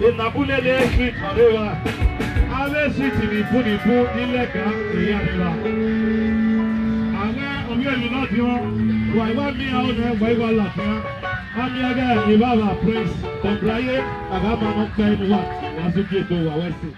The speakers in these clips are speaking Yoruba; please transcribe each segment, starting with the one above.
in Abulele Street, Marewa, Ave Street in Ibunibu, Ileka, Iyanila. Àwọn ọmọ ìlú náà ti wọ́n, wà ìwà mi àwọn ọ̀nà ẹ̀wọ̀ ìwà làtìwá. Ami aga ìbára Prince, Kọ̀bráyé, àgbà máa ń pẹ́ inú wa, àzúkè tó wà wẹ́sìn.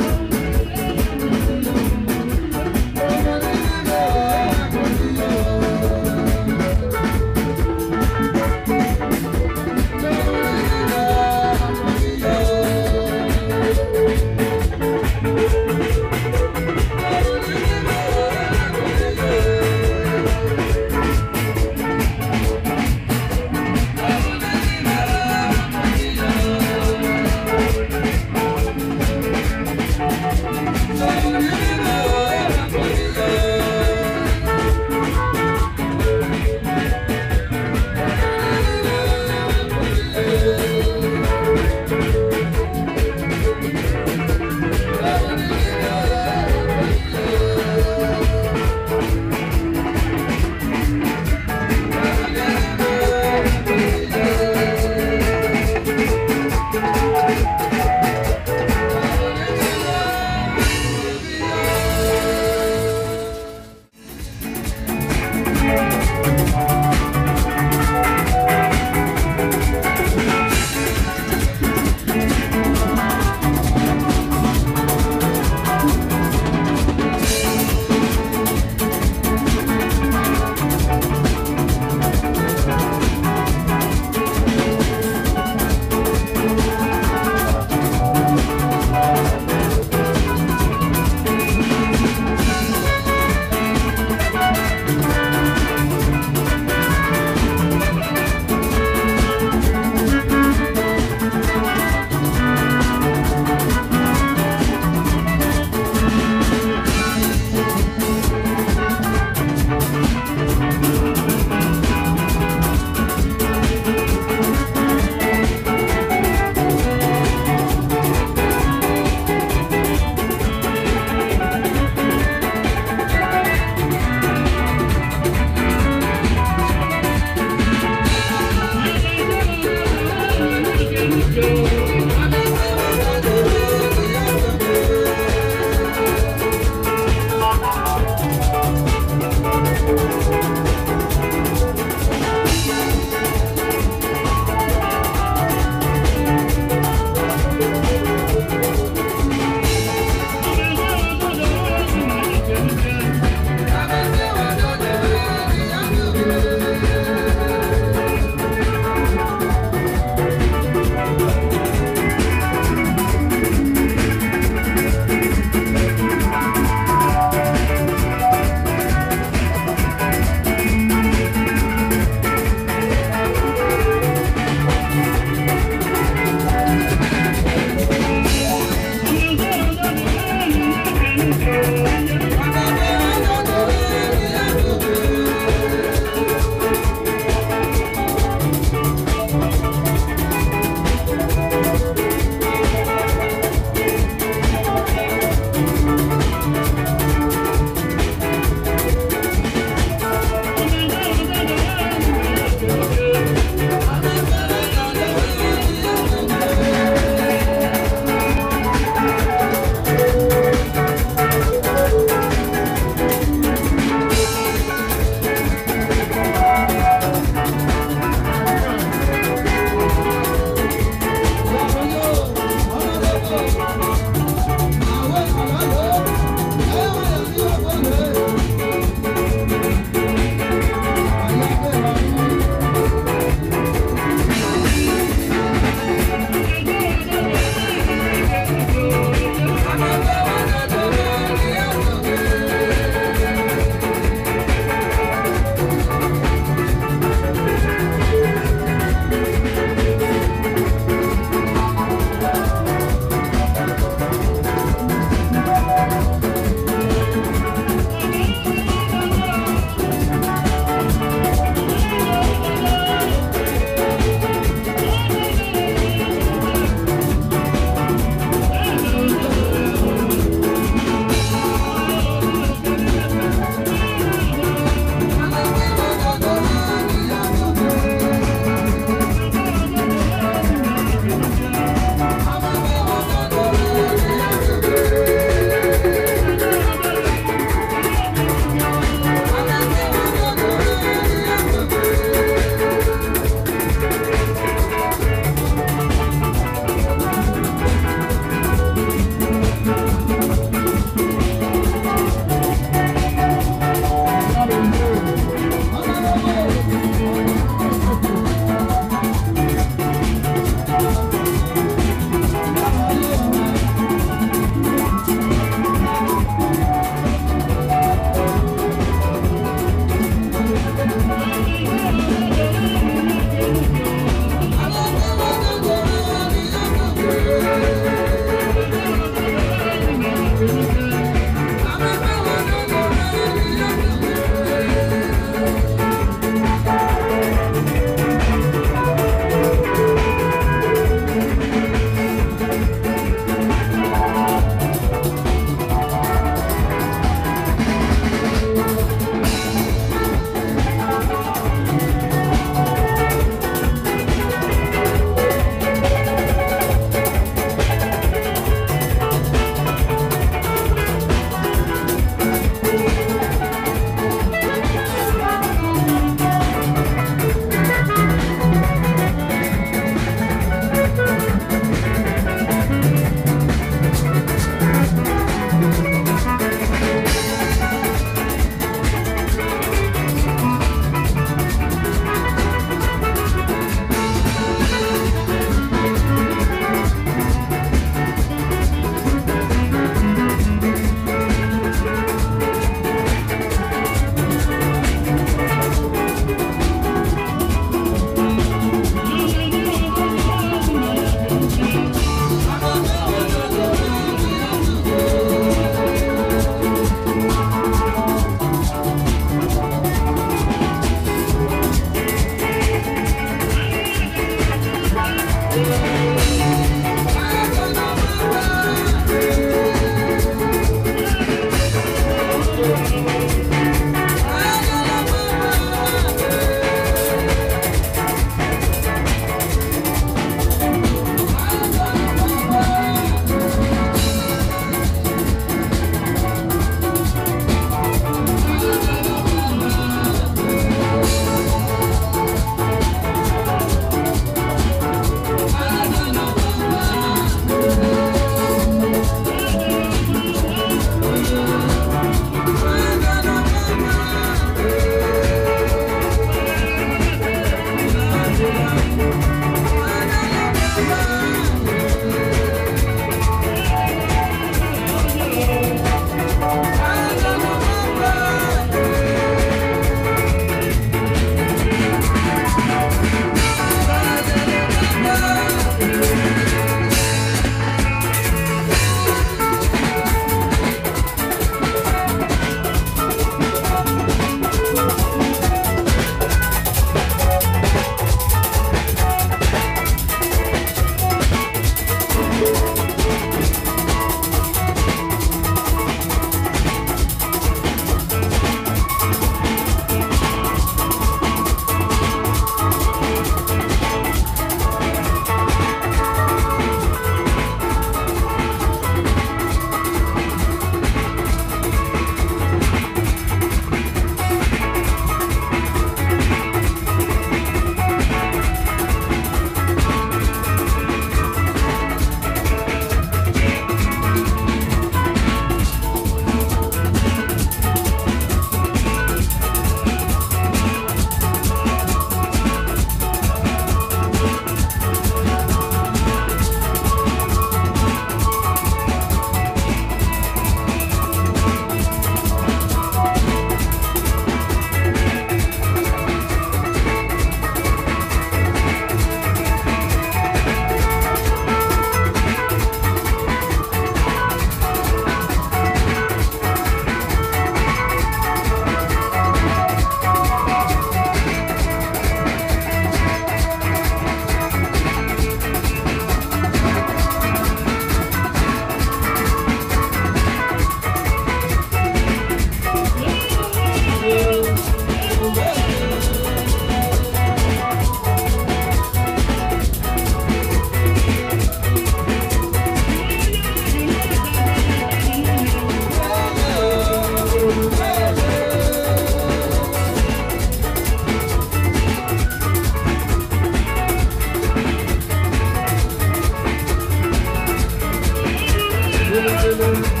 Hallelujah.